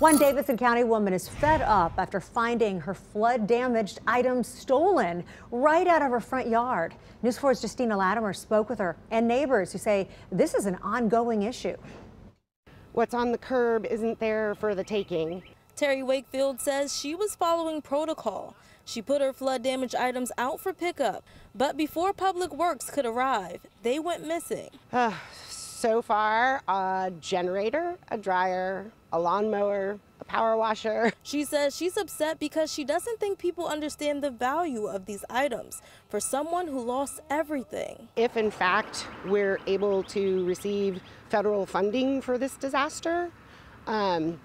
One Davidson County woman is fed up after finding her flood damaged items stolen right out of her front yard. News 4's Justina Latimer spoke with her and neighbors who say this is an ongoing issue. What's on the curb isn't there for the taking. Terry Wakefield says she was following protocol. She put her flood damaged items out for pickup, but before Public Works could arrive, they went missing. Uh, so far, a generator, a dryer, a lawnmower, a power washer. She says she's upset because she doesn't think people understand the value of these items for someone who lost everything. If in fact we're able to receive federal funding for this disaster, um,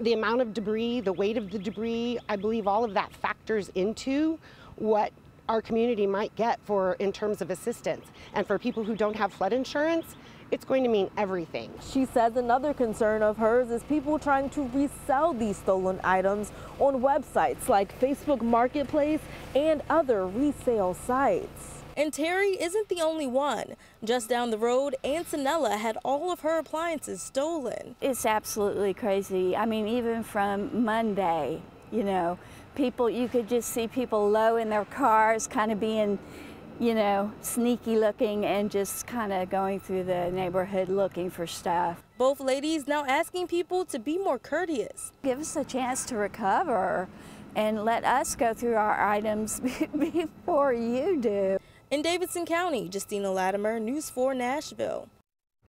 the amount of debris, the weight of the debris, I believe all of that factors into what our community might get for in terms of assistance. And for people who don't have flood insurance, it's going to mean everything. She says another concern of hers is people trying to resell these stolen items on websites like Facebook Marketplace and other resale sites. And Terry isn't the only one. Just down the road, Antonella had all of her appliances stolen. It's absolutely crazy. I mean, even from Monday, you know, people, you could just see people low in their cars kind of being you know, sneaky looking and just kind of going through the neighborhood looking for stuff. Both ladies now asking people to be more courteous. Give us a chance to recover and let us go through our items before you do. In Davidson County, Justina Latimer, News 4 Nashville.